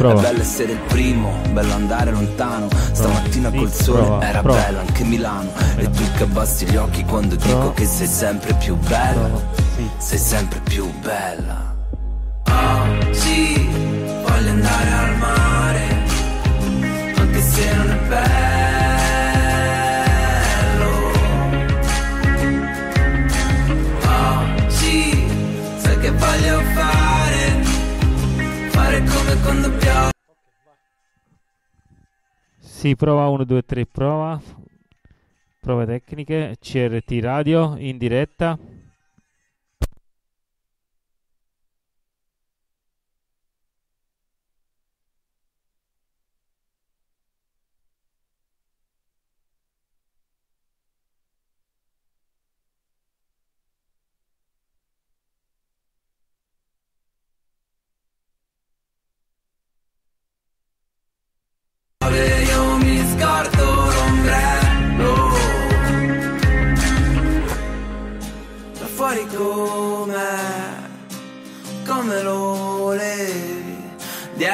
prova. È bello essere il primo, bello andare lontano. Stamattina col sole prova, era prova. bello anche Milano. E tu che abbassi gli occhi quando dico Prova. che sei sempre più bella. Sì. Sei sempre più bella. Oggi voglio andare al mare, Si prova 1, 2, 3, prova. Prove tecniche, CRT radio in diretta.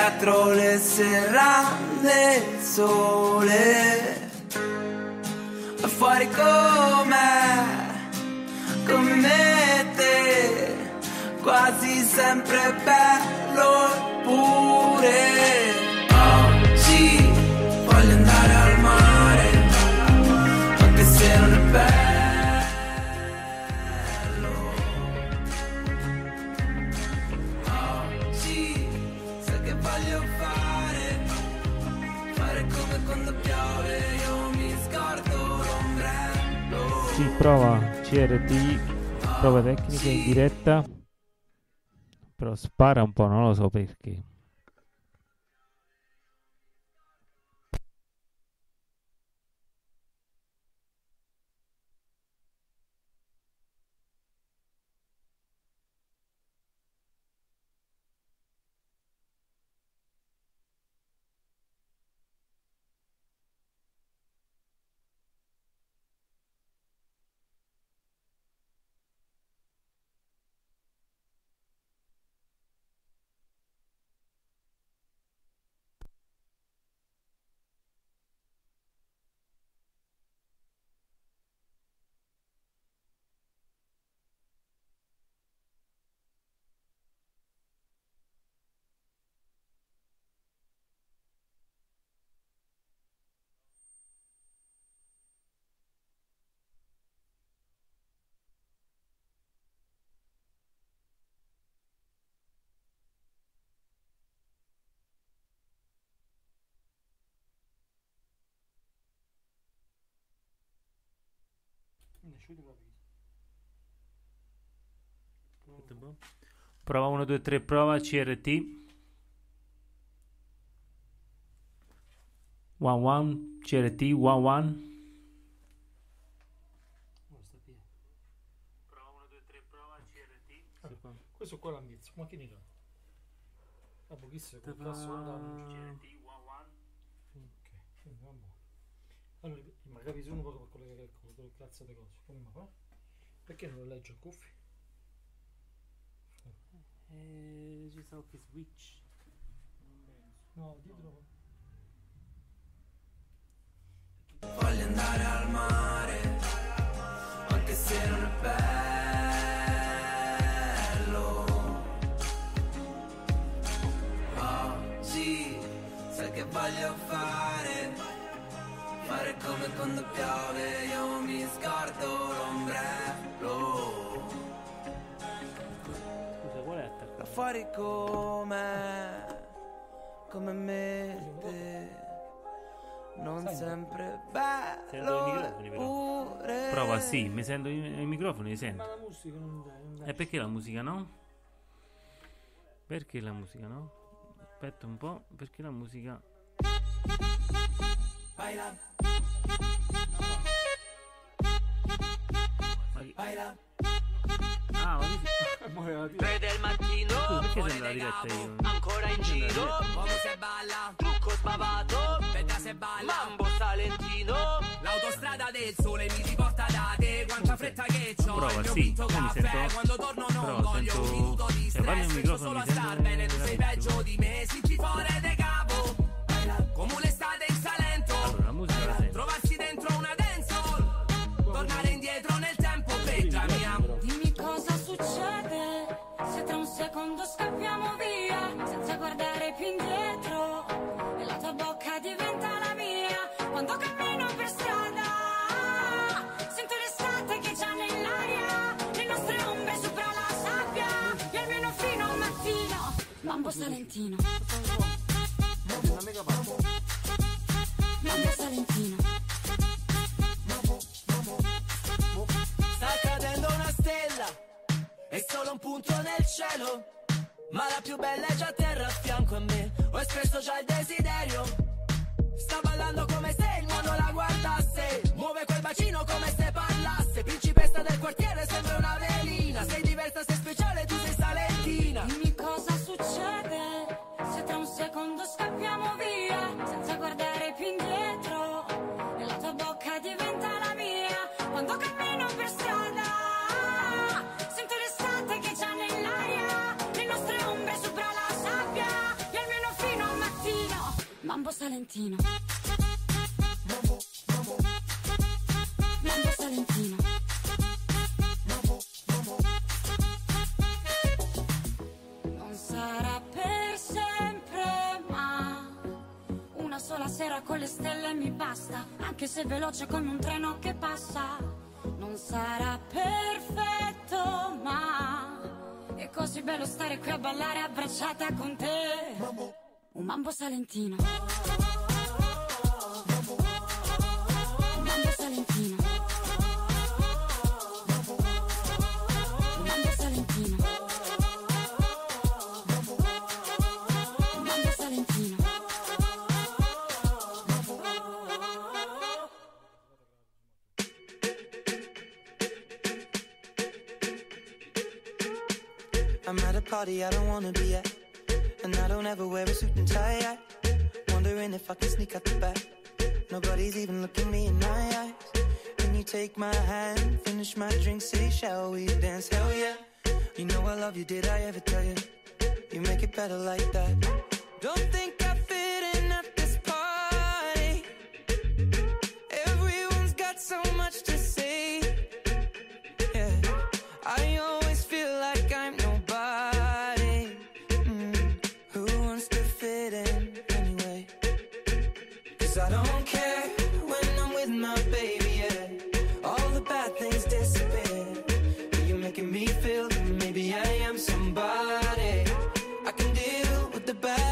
Dietro le serrande il sole. Fuori Come me e te Quasi sempre bello pure prova CRT, prove tecniche in diretta. Però spara un po', non lo so perché. Prova 1, 2, 3, prova CRT. 1, 1, CRT, 1, 1. Prova 1, 2, 3, prova CRT. Questo qua l'ammizzo, ma che ne so? Ah, pochissimo, col cazzo andavo. CRT, 1, 1. Ok, buono. Allora, ma capisci uno poco per quello che quelle cazzo di cose. Come mi fa? Perché non lo leggo a cuffie? Eh, ci sta che switch. No, dietro. Voglio andare al mare, anche se non è bello. Oggi sai che voglio fare, quando piove, io mi scordo l'ombrello. Scusa, qual è attaccato? Da fuori come, come me te. Non sempre Sento i bello microfoni, però. pure. Prova, sì, mi sento i, i microfoni, li sento. Ma la musica non dai, non dai. E perché la musica no? Perché la musica no? Aspetta un po', perché la musica... Baila, baila. Ah, ma che... Tre del mattino, perché sembra diretta capo, io? ancora in giro, uomo se balla, trucco sbavato, bella se balla, mambo salentino, l'autostrada del sole mi riporta da te, quanta fretta che c'ho, Prova, il mio sì, mi caffè, sento- quando torno non però voglio sento- un minuto di cioè, al stress, penso microfono, solo a star bene, tu sei peggio di me, si ci fuori dei Salentino, Una mega parte. Mambo Salentino, Sta cadendo una stella, è solo un punto nel cielo. Ma la più bella è già a terra a fianco a me. Ho espresso già il desiderio. Sta ballando come se il mondo la guardasse. Muove quel bacino come se parlasse. Principessa del quartiere, sembra una velina. Sei diversa, sei speciale, Mambo Salentino. Mambo Salentino. Non sarà per sempre, ma una sola sera con le stelle mi basta, anche se veloce come un treno che passa. Non sarà perfetto, ma è così bello stare qui a ballare abbracciata con te. Un mambo salentino. Mambo salentino. Un mambo salentino. Mambo Salentino. I'm at a party I don't wanna be at. And I don't ever wear a suit and tie. I wondering if I can sneak out the back. Nobody's even looking me in my eyes. Can you take my hand, finish my drink, say, shall we dance? Hell yeah. You know I love you, did I ever tell you? You make it better like that. Don't think I don't care when I'm with my baby, yeah. All the bad things disappear. You're making me feel that maybe I am somebody. I can deal with the bad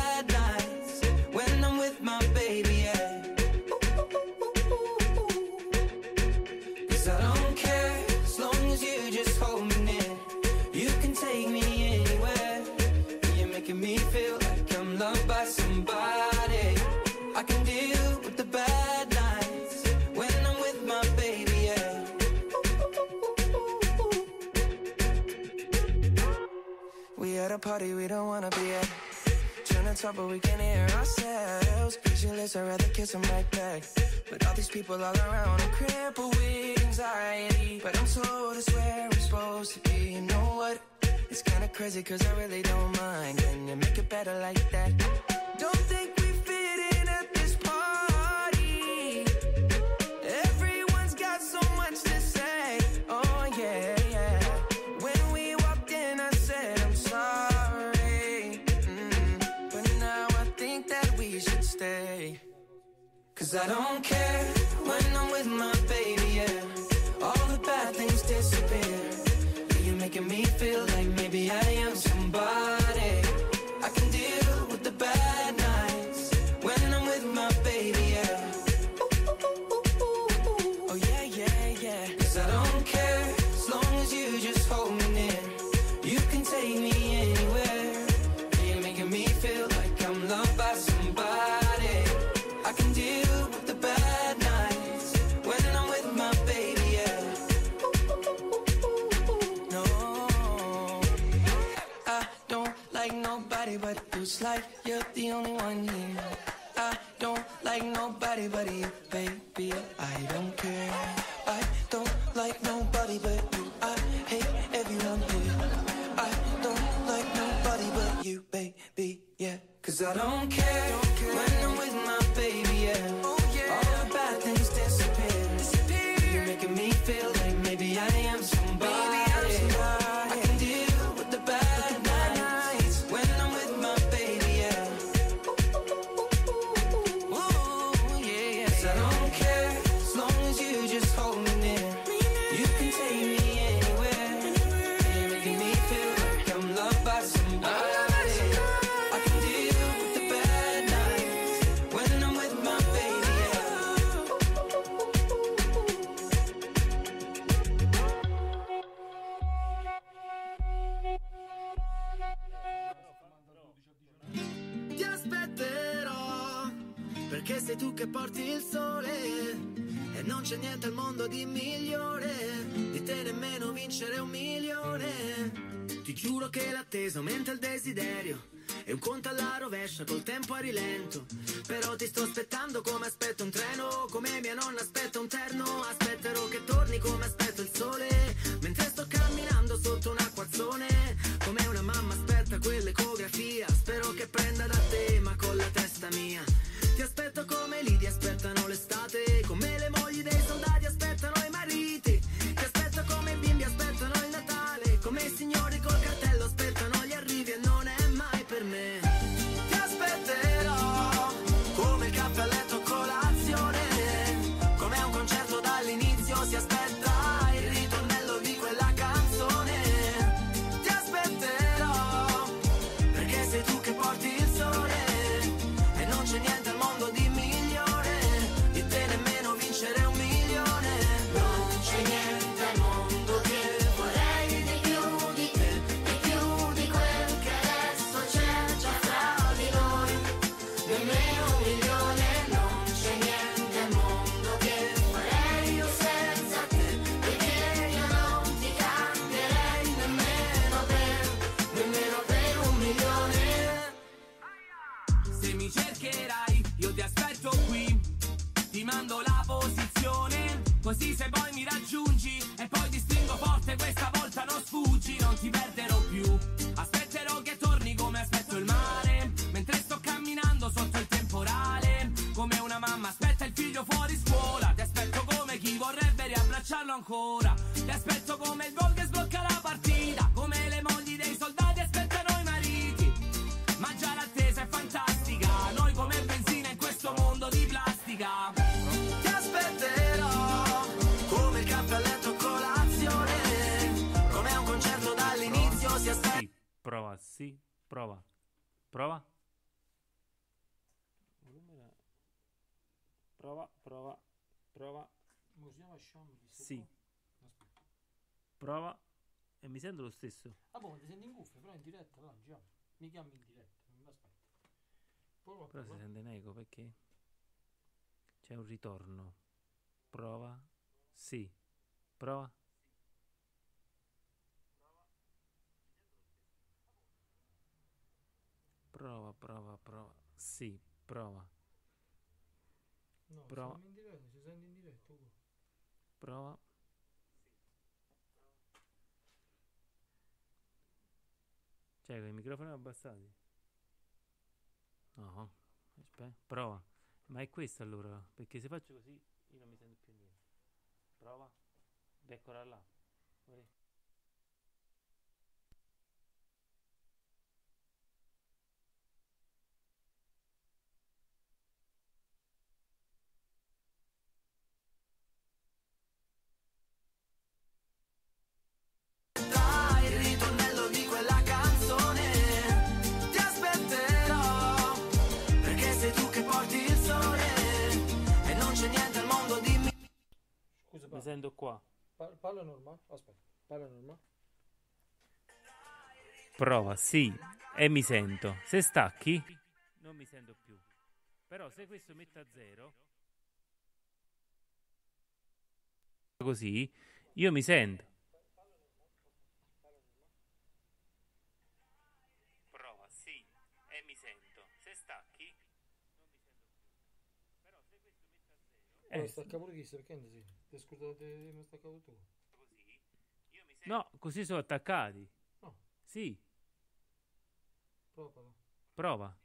party we don't wanna be at. Trying to talk, but we can't hear ourselves. Pictureless, I'd rather kiss them right back. But all these people all around, I'm crippled with anxiety. But I'm told it's where I'm supposed to be. You know what? It's kinda crazy, cause I really don't mind. Can you make it better like that? Cause I don't care when I'm with my baby, yeah. All the bad things disappear. You're making me feel like maybe I am like nobody but you. I hate everyone here. I don't like nobody but you, baby. Yeah, cause I don't care il sole E non c'è niente al mondo di migliore. Di te nemmeno vincere un milione. Ti giuro che l'attesa aumenta il desiderio E un conto alla rovescia col tempo a rilento. Però ti sto aspettando come aspetto un treno Come mia nonna aspetta un terno. Aspetterò che torni come aspetto il sole Mentre sto camminando sotto un acquazzone. Come una mamma aspetta quell'ecografia Spero che prenda da te ma con la testa mia cercherai, io ti aspetto qui. Ti mando la posizione, così se poi mi raggiungi e poi ti stringo forte, questa volta non sfuggi, non ti perderò più. Aspetterò che torni come aspetto il mare, mentre sto camminando sotto il temporale. Come una mamma aspetta il figlio fuori scuola, ti aspetto come chi vorrebbe riabbracciarlo ancora. Ti aspetto come il Prova. Prova, prova, prova, si Sì. prova. E mi sento lo stesso. Ah, boh, ti senti in cuffia, però in diretta, là, già. Mi chiami in diretta, non mi aspetta. Prova, Però si prova. sente in eco perché c'è un ritorno. Prova. Sì. Prova. Prova, prova, prova. Sì, prova. No, prova. siamo in diretta, si sente in diretta, Ugo. Prova. Cioè, con i microfoni abbassati? No. Aspetta. Prova. Ma è questo allora? Perché se faccio così io non mi sento più niente. Prova. Eccola là. Vedi? Qua. parla, normale? Aspetta, parla normale? Prova, sì. E mi sento. Se stacchi, non mi sento più. Però se questo mette a zero, così, io mi sento. Prova, sì. E mi sento. Se stacchi, non mi sento più. Però se questo mette a zero, Eh, stacca pure chi, perché non si? Ti scordate mi staccato tu? così, io mi sento. No, così sono attaccati. No. Sì, Prova, prova.